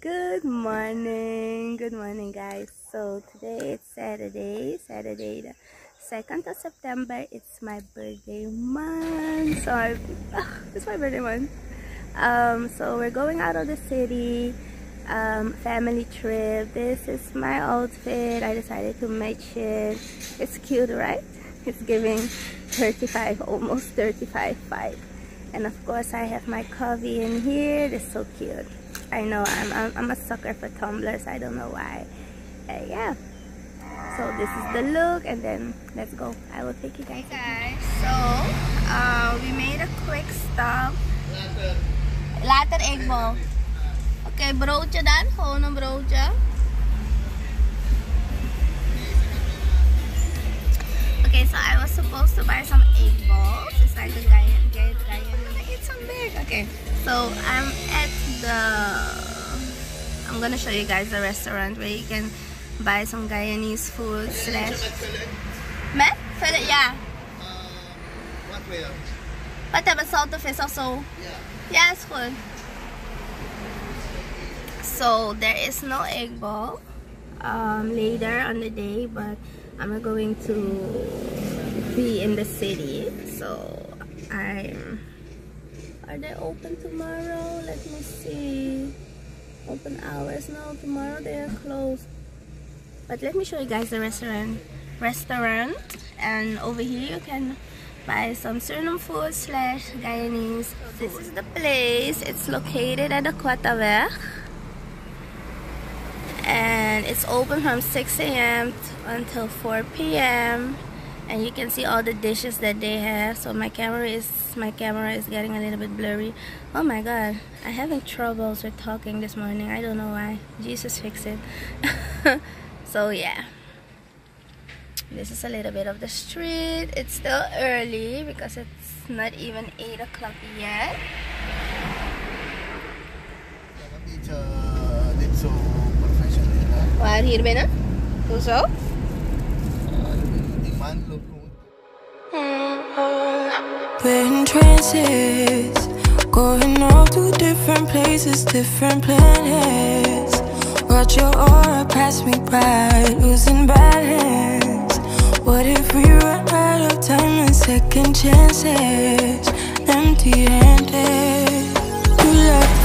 Good morning, good morning, guys. So today it's Saturday, Saturday the 2nd of September. It's my birthday month. So I, it's my birthday month. Um, so we're going out of the city, um, family trip. This is my outfit. I decided to match it. It's cute, right? It's giving 35, almost 35 5 and of course I have my coffee in here it's so cute I know I'm, I'm, I'm a sucker for tumblers I don't know why. Uh, yeah. So this is the look and then let's go. I will take you guys. Hey guys so uh, we made a quick stop. Later egg ball. Okay broodje dan gewoon een Okay, so I was supposed to buy some egg balls. A guy. Okay, so I'm at the. I'm gonna show you guys the restaurant where you can buy some Guyanese food slash. Met? Yeah. Um, what way? But the salt of fish also. Yeah. Yeah, it's good. So there is no egg ball um, later on the day, but I'm going to be in the city. So I'm. Are they open tomorrow? Let me see. Open hours No, Tomorrow they are closed. But let me show you guys the restaurant. Restaurant, and over here you can buy some Suriname food slash Guyanese. food. This is the place. It's located at the Kwattaweg. And it's open from 6 a.m. until 4 p.m. And you can see all the dishes that they have. So my camera is my camera is getting a little bit blurry. Oh my god, I'm having troubles with talking this morning. I don't know why. Jesus fix it. so yeah this is a little bit of the street it's still early because it's not even 8 o'clock yet uh, niet zo professioneel. In going off to different places, different planets. Watch your aura pass me by, losing balance. What if we run out of time and second chances? Empty handed. You like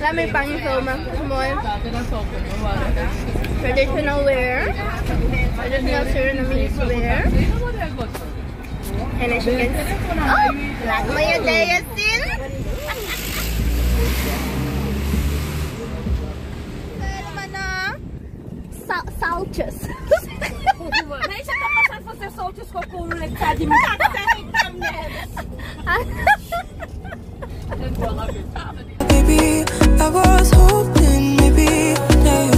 laat me pang filmen mooi traditional wear. Traditional Surinamese wear. And as you can see oh, laat me sal saltias. Deixa eu passar você solte os cocurus que tá de mim. Baby, I was hoping maybe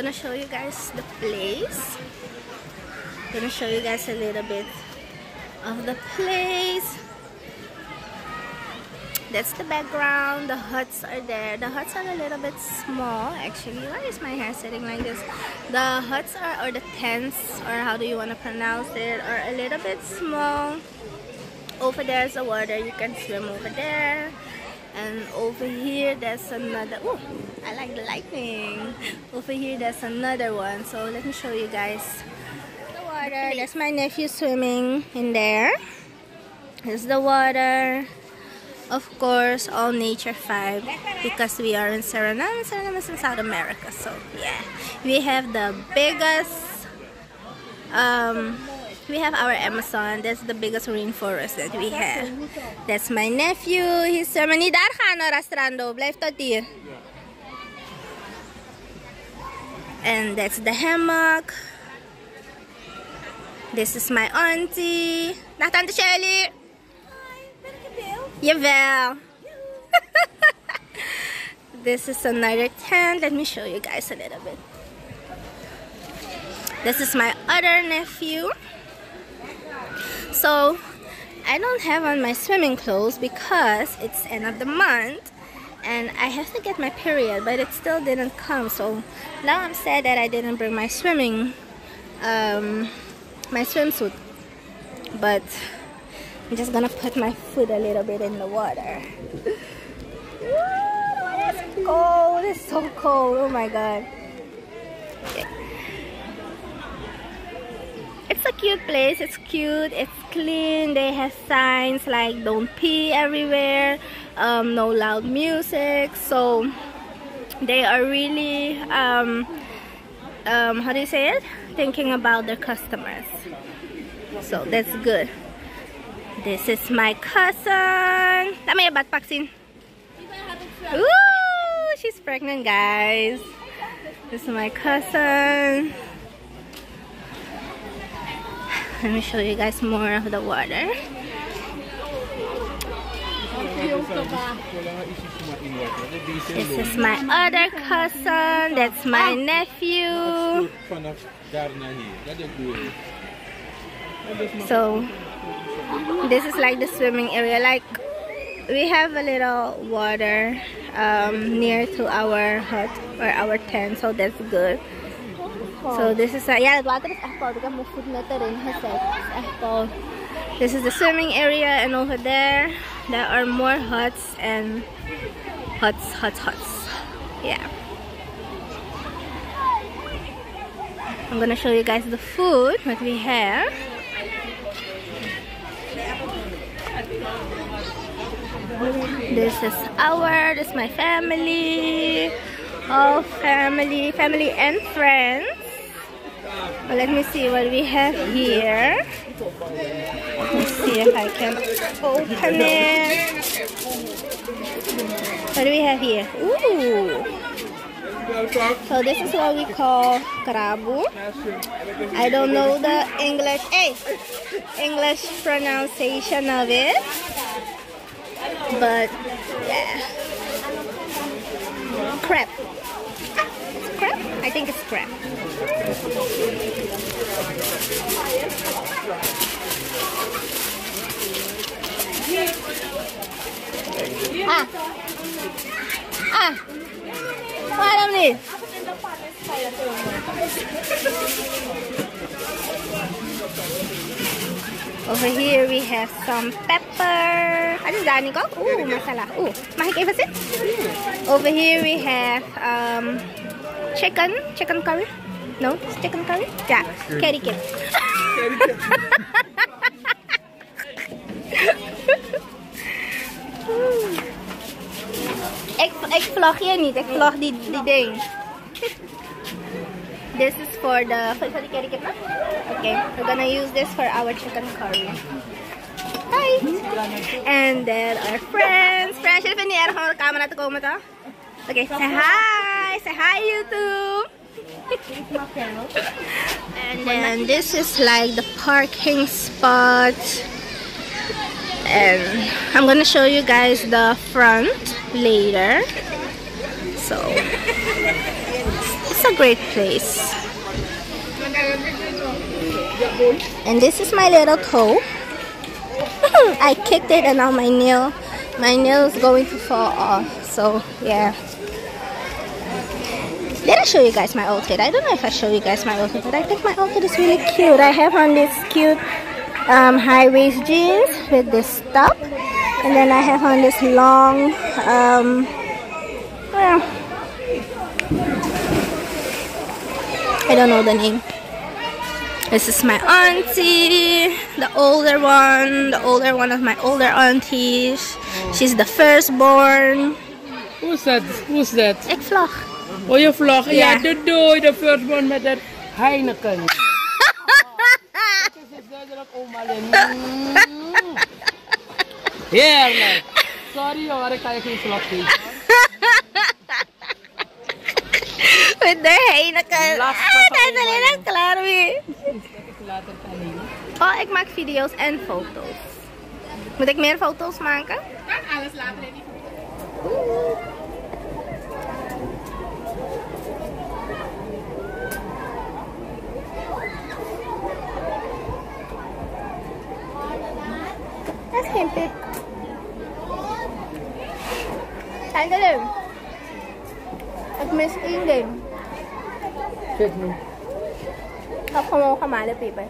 gonna show you guys the place. I'm gonna show you guys a little bit of the place. That's the background. The huts are there. The huts are a little bit small actually. Why is my hair sitting like this? The huts are or the tents or how do you want to pronounce it are a little bit small. Over there's the water. You can swim over there. And over here there's another oh I like the lightning Over here there's another one. So let me show you guys the water. That's my nephew swimming in there. There's the water. Of course, all nature vibe because we are in Suriname. Suriname is in South America, so yeah. We have the biggest. Um, we have our Amazon. That's the biggest rainforest that we have. That's my nephew. He's swimming. Niet daar gaan Blijf tot hier. And that's the hammock. This is my auntie. Dag tante Shirley. Jawel. this is another tent. Let me show you guys a little bit. This is my other nephew. So I don't have on my swimming clothes because it's end of the month and I have to get my period but it still didn't come. So now I'm sad that I didn't bring my swimming um, my swimsuit. But I'm just gonna put my foot a little bit in the water. It's cold? It's so cold. Oh my god. okay. A cute place. It's cute. It's clean. They have signs like don't pee everywhere. Um, no loud music. So they are really um, um, how do you say it? Thinking about their customers. So that's good. This is my cousin. Tama yung backpack scene. Ooh, she's pregnant guys. This is my cousin let me show you guys more of the water. This is my other cousin. That's my nephew. So this is like the swimming area. Like we have a little water um, near to our hut or our tent so that's good so this is, uh, yeah, water is echt cold. Ik heb mijn voet net erin gezet. Het is echt cold. This is the swimming area and over there, there are more huts and huts, huts, huts. Yeah. I'm gonna show you guys the food that we have. This is our, this is my family. All family, family and friends. Let me see what we have here. let's see if I can open it. What do we have here? Ooh. So this is what we call krabu. I don't know the English, hey, English pronunciation of it, but yeah, crab. It's crab? I think it's crab. Ah. Ah. What am this? Over here we have some pepper. Ano dani ko? Ooh, masala. Ooh, mahikipasin? Over here we have um, chicken, chicken curry. No, it's chicken curry? Yeah, curry kit. ik, ik vlog je niet, ik vlog die, die ding. This is for the, for the curry kit. Okay, we're gonna use this for our chicken curry. Hi! And then our friends. Friends, sila ni Erho camera to komen to. Okay, say hi! Say hi YouTube! and then eh, this is like the parking spot. And I'm gonna show you guys the front later. So it's a great place. And this is my little toe. I kicked it and now my nail my nail is going to fall off. So yeah. Did I show you guys my outfit? I don't know if I show you guys my outfit, but I think my outfit is really cute. I have on this cute um, high waist jeans with this top, and then I have on this long, um, well, I don't know the name. This is my auntie, the older one, the older one of my older aunties. She's the firstborn. Who's that? Who's that? Ik vlog. Oh, je vlog? Ja, Ja. de dooi, de firstborn met het Heineken. Dat is duidelijk oma Heerlijk. Sorry hoor, ik kan je geen vlog geven. Met de Heineken. Lastig Ah, dat is alleen al klaar weer. Ik. Oh, ik maak video's en foto's. Moet ik meer foto's maken? Kan alles later in die Dat Kijk erin. Ik mis één ding. Kijk nu. Ik heb gewoon gemalen peper.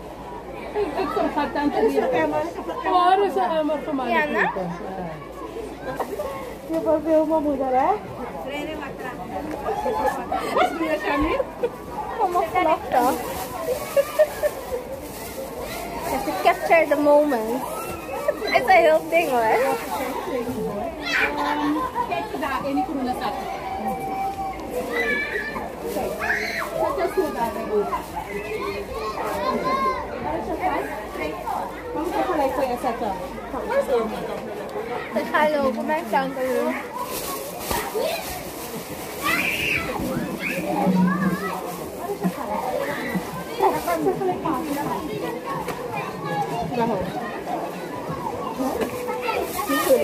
Ik, ik vergat aan te leren. Oh, er is een emmer gemaakt. Ja, ne? Je hebt veel mijn moeder, hè? Kom op, vlog toch? You have to capture the moment. Het is een heel ding Any kuruna sa. Such a suit that I go. Mom, sa kulay ko yung sata. Hello, kumain saan kayo? Baho.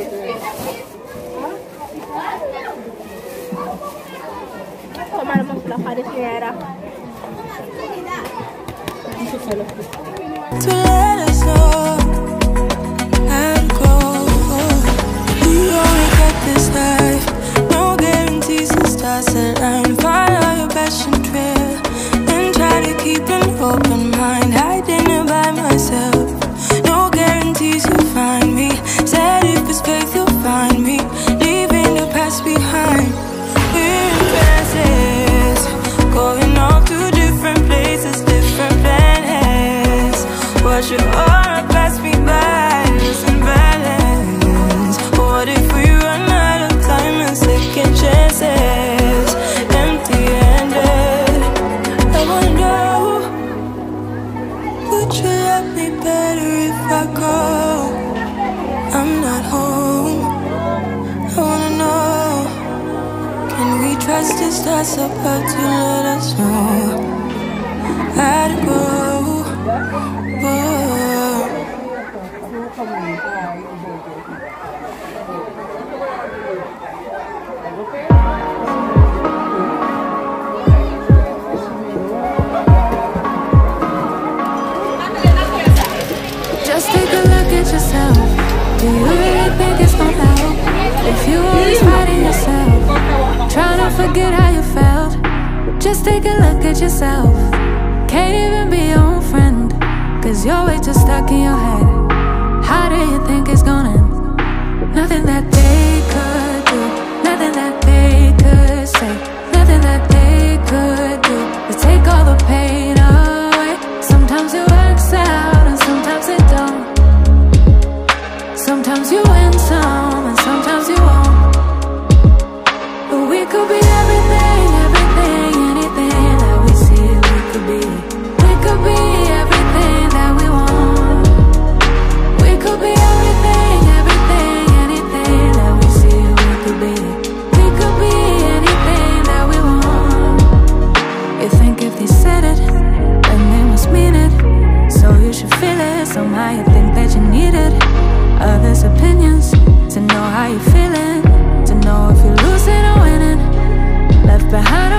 Baho. Tomar era. to let us know how to go. We only get this life, no guarantees and stars that line. Follow your passion the stars about to let us know how to go? Just take a look at yourself. Do you really think it's gonna help? If you always don't forget how you felt. Just take a look at yourself. Can't even be your own friend Cause you're way too stuck in your head. How do you think it's gonna end? Nothing that they could do. Nothing that they could say. Nothing that they could do To take all the pain. said it, then they must mean it. So you should feel it. Somehow you think that you need it. Others' opinions to know how you're feeling, to know if you're losing or winning. Left behind